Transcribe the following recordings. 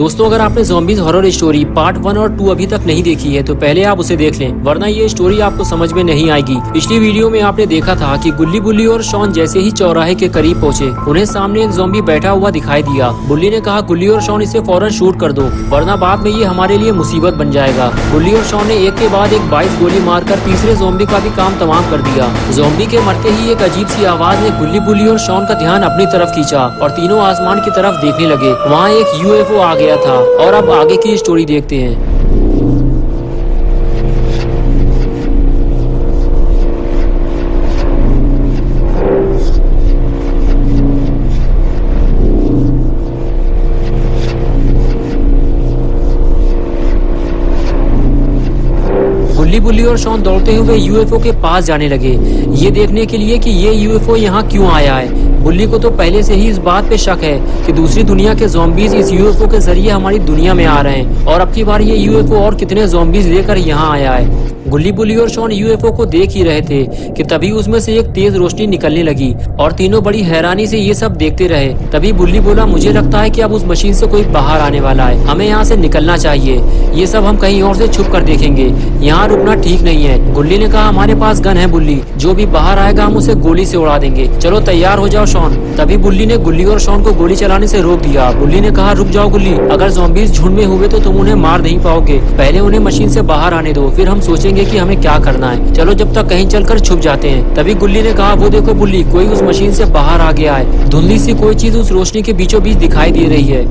दोस्तों, अगर आपने zombies horror story part one और टू अभी तक नहीं देखी है तो पहले आप उसे देख लें, वरना ये स्टोरी आपको समझ में नहीं आएगी। पिछली वीडियो में आपने देखा था कि गुल्ली बुल्ली और शॉन जैसे ही चौराहे के करीब पहुँचे, उन्हें सामने एक जोम्बी बैठा हुआ दिखाई दिया। बुल्ली ने कहा, गुल्ली और शॉन, इसे फ़ौरन शूट कर दो, वरना बाद में ये हमारे लिए मुसीबत बन जाएगा। गुल्ली और शॉन ने एक के बाद एक बाईस गोली मारकर तीसरे जोम्बी का भी काम तमाम कर दिया। जोम्बी के मरते ही एक अजीब सी आवाज़ ने गुल्ली बुल्ली और शॉन का ध्यान अपनी तरफ़ खींचा और तीनों आसमान की तरफ़ देखने लगे। वहाँ एक यूएफओ आ गया था। और अब आगे की स्टोरी देखते हैं। बुल्ली बुल्ली और शॉन दौड़ते हुए यूएफओ के पास जाने लगे। ये देखने के लिए कि ये यूएफओ यहाँ क्यों आया है? बुल्ली को तो पहले से ही इस बात पे शक है कि दूसरी दुनिया के जोम्बीज इस यूएफओ के ज़रिए हमारी दुनिया में आ रहे हैं। और अब की बार ये यूएफओ और कितने जोम्बीज लेकर यहाँ आया है? गुल्ली बुल्ली और शॉन यूएफओ को देख ही रहे थे कि तभी उसमें से एक तेज रोशनी निकलने लगी और तीनों बड़ी हैरानी से ये सब देखते रहे। तभी बुल्ली बोला, मुझे लगता है कि अब उस मशीन से कोई बाहर आने वाला है। हमें यहाँ से निकलना चाहिए। ये सब हम कहीं और से छुप कर देखेंगे। यहाँ रुकना ठीक नहीं है। गुल्ली ने कहा, हमारे पास गन है बुल्ली। जो भी बाहर आएगा, हम उसे गोली से उड़ा देंगे। चलो, तैयार हो जाओ शॉन। तभी बुल्ली ने गुल्ली और शॉन को गोली चलाने से रोक दिया। बुल्ली ने कहा, रुक जाओ गुल्ली। अगर जोम्बीज झुंड में हुए तो तुम उन्हें मार नहीं पाओगे। पहले उन्हें मशीन से बाहर आने दो। फिर हम सोचेंगे कि हमें क्या करना है। चलो जब तक कहीं चलकर छुप जाते हैं, तभी गुल्ली ने कहा, वो देखो बुल्ली कोई उस मशीन से बाहर आ गया है। धुंधली सी कोई चीज़ उस रोशनी के बीचों बीच दिखाई दे रही है।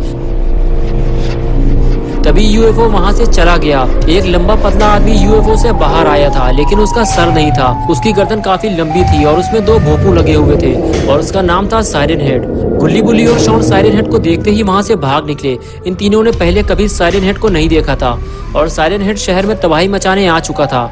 तभी यूएफओ वहाँ से चला गया। एक लंबा पतला आदमी यूएफओ से बाहर आया था, लेकिन उसका सर नहीं था। उसकी गर्दन काफ़ी लंबी थी और उसमें दो भोपू लगे हुए थे और उसका नाम था साइरन हेड गुल्ली बुल्ली और शॉन साइरन हेड को देखते ही वहाँ से भाग निकले। इन तीनों ने पहले कभी साइरन हेड को नहीं देखा था और साइरन हेड शहर में तबाही मचाने आ चुका था।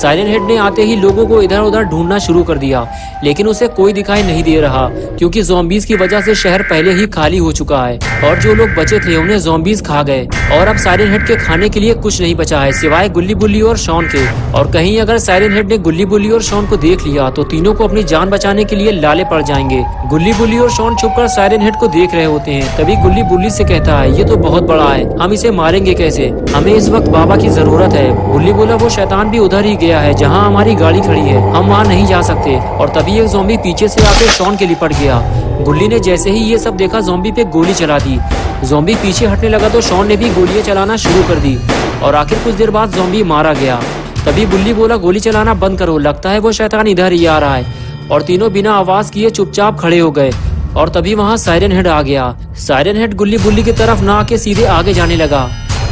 साइरन हेड ने आते ही लोगों को इधर उधर ढूंढना शुरू कर दिया, लेकिन उसे कोई दिखाई नहीं दे रहा, क्योंकि जोम्बीज की वजह से शहर पहले ही खाली हो चुका है और जो लोग बचे थे उन्हें जोम्बीज खा गए और अब साइरन हेड के खाने के लिए कुछ नहीं बचा है, सिवाय गुल्ली बुल्ली और शॉन के। और कहीं अगर साइरन हेड ने गुल्ली बुल्ली और शॉन को देख लिया तो तीनों को अपनी जान बचाने के लिए लाले पड़ जाएँगे। गुल्ली बुल्ली और शॉन छुपकर साइरन हेड को देख रहे होते हैं, तभी गुल्ली बुल्ली से कहता है, ये तो बहुत बड़ा है, हम इसे मारेंगे कैसे? हमें इस वक्त बाबा की ज़रूरत है। गुल्ली बोला वो शैतान भी उधर ही गया है, जहाँ हमारी गाड़ी खड़ी है, हम वहाँ नहीं जा सकते। और तभी एक जोम्बी पीछे से आके शॉन के लिपट गया। गुल्ली ने जैसे ही ये सब देखा जोम्बी पे गोली चला दी। जोम्बी पीछे हटने लगा तो शॉन ने भी गोलियाँ चलाना शुरू कर दी और आखिर कुछ देर बाद जोम्बी मारा गया। तभी गुल्ली बोला, गोली चलाना बंद करो। लगता है वो शैतान इधर ही आ रहा है। और तीनों बिना आवाज़ किए चुपचाप खड़े हो गए और तभी वहाँ साइरन हेड आ गया। सायरन हेड गुल्ली बुल्ली की तरफ़ ना आके सीधे आगे जाने लगा।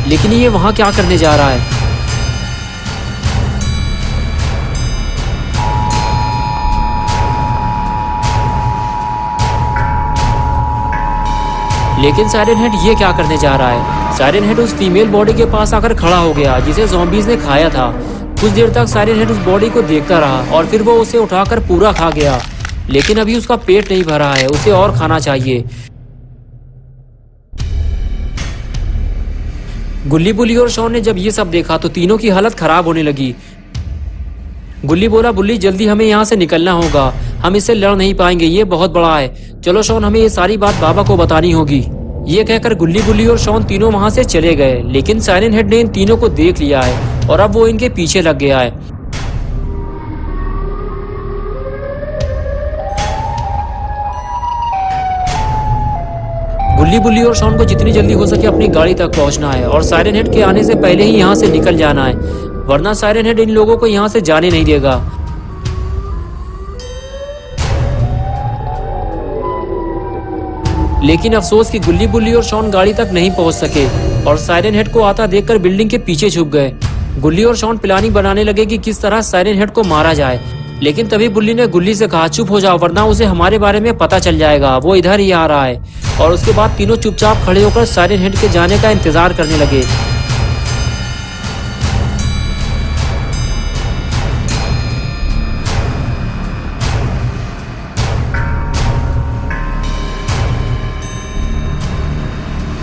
लेकिन ये वहाँ क्या करने जा रहा है? लेकिन साइरन हेड ये क्या करने जा रहा है? साइरन हेड उस फीमेल बॉडी के पास आकर खड़ा हो गया, जिसे जोम्बीज ने खाया था। कुछ देर तक साइरन हेड उस बॉडी को देखता रहा और फिर वो उसे उठाकर पूरा खा गया। लेकिन अभी उसका पेट नहीं भरा है, उसे और खाना चाहिए। गुल्ली बुल्ली और शॉन ने जब ये सब देखा तो तीनों की हालत खराब होने लगी। गुल्ली बोला, बुल्ली, जल्दी हमें यहाँ से निकलना होगा। हम इससे लड़ नहीं पाएँगे, ये बहुत बड़ा है। चलो शॉन, हमें ये सारी बात बाबा को बतानी होगी। ये कहकर गुल्ली बुल्ली और शॉन तीनों वहाँ से चले गए, लेकिन साइरन हेड ने इन तीनों को देख लिया है, और अब वो इनके पीछे लग गया है। गुल्ली बुल्ली और शॉन को जितनी जल्दी हो सके अपनी गाड़ी तक पहुँचना है, और सायरन हेड के आने से पहले ही यहाँ से निकल जाना है, वरना साइरन हेड इन लोगों को यहाँ से जाने नहीं देगा। लेकिन अफसोस की गुल्ली बुल्ली और शॉन गाड़ी तक नहीं पहुँच सके और साइरन हेड को आता देखकर बिल्डिंग के पीछे छुप गए। गुल्ली और शॉन प्लानिंग बनाने लगे कि किस तरह साइरन हेड को मारा जाए। लेकिन तभी बुल्ली ने गुल्ली से कहा, चुप हो जाओ, वरना उसे हमारे बारे में पता चल जाएगा। वो इधर ही आ रहा है। और उसके बाद तीनों चुपचाप खड़े होकर साइरन हेड के जाने का इंतज़ार करने लगे।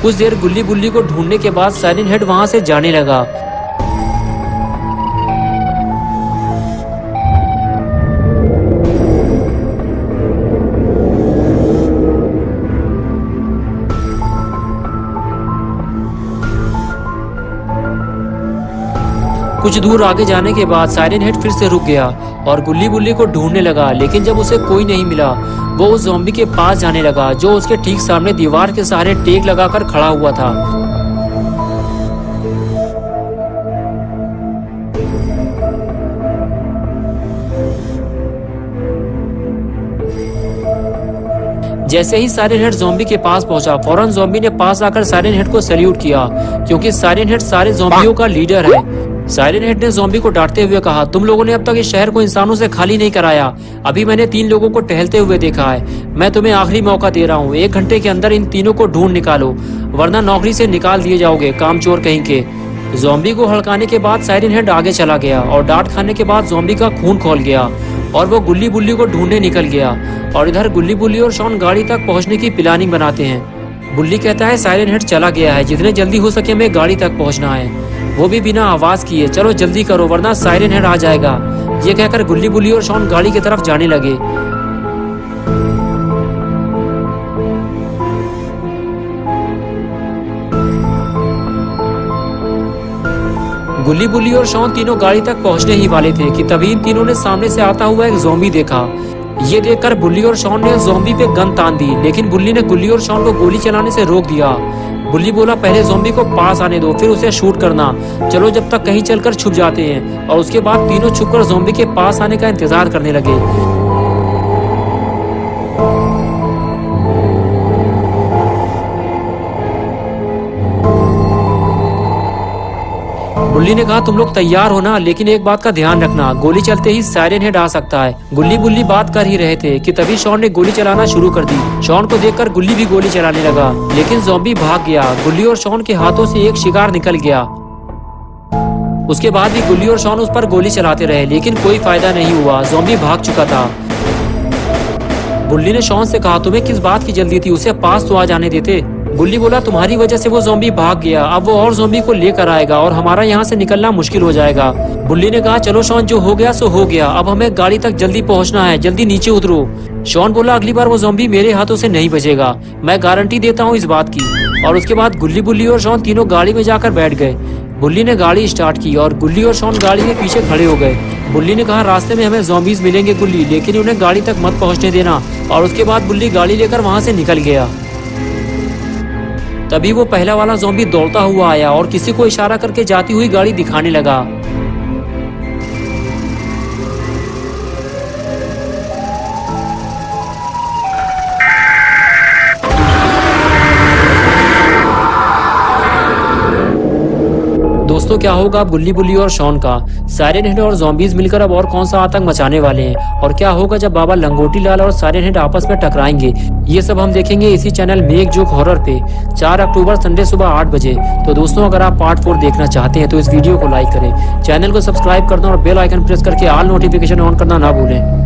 कुछ देर गुल्ली गुल्ली को ढूँढने के बाद साइलेंट हेड वहाँ से जाने लगा। कुछ दूर आगे जाने के बाद साइरन हेड फिर से रुक गया और गुल्ली बुल्ली को ढूँढने लगा लेकिन जब उसे कोई नहीं मिला वो उस जोम्बी के पास जाने लगा जो उसके ठीक सामने दीवार के सहारे टेक लगाकर खड़ा हुआ था। जैसे ही साइरन हेड जोम्बी के पास पहुँचा फ़ौरन जोम्बी ने पास आकर साइरन हेड को सल्यूट किया क्योंकि साइरन हेड सारे जोम्बियों का लीडर है। साइरन हेड ने जोम्बी को डांटते हुए कहा, तुम लोगों ने अब तक इस शहर को इंसानों से खाली नहीं कराया। अभी मैंने तीन लोगों को टहलते हुए देखा है। मैं तुम्हें आखिरी मौका दे रहा हूँ। एक घंटे के अंदर इन तीनों को ढूंढ निकालो, वरना नौकरी से निकाल दिए जाओगे काम चोर कहीं के। जोम्बी को हड़काने के बाद साइरन हेड आगे चला गया और डांट खाने के बाद जोम्बी का खून खोल गया और वो गुल्ली बुल्ली को ढूँढने निकल गया और इधर गुल्ली बुल्ली और शॉन गाड़ी तक पहुँचने की प्लानिंग बनाते हैं। बुल्ली कहता है साइरन हेड चला गया है। जितने जल्दी हो सके हमें गाड़ी तक पहुँचना है। वो भी बिना आवाज़ किए, चलो जल्दी करो, वरना साइरन हेड आ जाएगा। ये कहकर गुल्ली बुल्ली और शॉन गाड़ी की तरफ़ जाने लगे। गुल्ली बुल्ली और शॉन तीनों गाड़ी तक पहुँचने ही वाले थे कि तभी इन तीनों ने सामने से आता हुआ एक जोम्बी देखा। ये देखकर बुल्ली और शॉन ने जोम्बी पे गन तान दी, लेकिन बुल्ली ने गुल्ली और शॉन को गोली चलाने से रोक दिया। बुल्ली बोला, पहले जोम्बी को पास आने दो, फिर उसे शूट करना। चलो जब तक कहीं चलकर छुप जाते हैं। और उसके बाद तीनों छुपकर जोम्बी के पास आने का इंतज़ार करने लगे। गुल्ली ने कहा, तुम लोग तैयार हो ना, लेकिन एक बात का ध्यान रखना, गोली चलते ही साइरन हेड आ सकता है। गुल्ली बुल्ली बात कर ही रहे थे कि तभी शॉन ने गोली चलाना शुरू कर दी। शॉन को देखकर गुल्ली भी गोली चलाने लगा, लेकिन जोम्बी भाग गया। गुल्ली और शॉन के हाथों से एक शिकार निकल गया। उसके बाद भी गुल्ली और शॉन उस पर गोली चलाते रहे, लेकिन कोई फ़ायदा नहीं हुआ। जोम्बी भाग चुका था। गुल्ली ने शॉन से कहा, तुम्हें किस बात की जल्दी थी? उसे पास तो आ जाने देते। गुल्ली बोला, तुम्हारी वजह से वो जोम्बी भाग गया। अब वो और जोम्बी को लेकर आएगा और हमारा यहाँ से निकलना मुश्किल हो जाएगा। बुल्ली ने कहा, चलो शॉन, जो हो गया सो हो गया। अब हमें गाड़ी तक जल्दी पहुँचना है। जल्दी नीचे उतरो। शॉन बोला, अगली बार वो जोम्बी मेरे हाथों से नहीं बचेगा। मैं गारंटी देता हूँ इस बात की। और उसके बाद गुल्ली बुल्ली और शॉन तीनों गाड़ी में जाकर बैठ गए। बुल्ली ने गाड़ी स्टार्ट की और गुल्ली और शॉन गाड़ी के पीछे खड़े हो गए। बुल्ली ने कहा, रास्ते में हमें जोम्बीज मिलेंगे गुल्ली, लेकिन उन्हें गाड़ी तक मत पहुँचने देना। और उसके बाद बुल्ली गाड़ी लेकर वहाँ से निकल गया। तभी वो पहला वाला जोम्बी दौड़ता हुआ आया और किसी को इशारा करके जाती हुई गाड़ी दिखाने लगा। दोस्तों, क्या होगा अब गुल्ली बुल्ली और शॉन का? साइरन हेड और जॉम्बीज मिलकर अब और कौन सा आतंक मचाने वाले हैं? और क्या होगा जब बाबा लंगोटी लाल और साइरन हेड आपस में टकराएँगे? ये सब हम देखेंगे इसी चैनल मेक जोक हॉरर पे 4 अक्टूबर संडे सुबह आठ बजे। तो दोस्तों, अगर आप पार्ट फोर देखना चाहते हैं तो इस वीडियो को लाइक करें। चैनल को सब्सक्राइब करना और बेल आइकन प्रेस करके ऑल नोटिफिकेशन ऑन करना ना भूलें।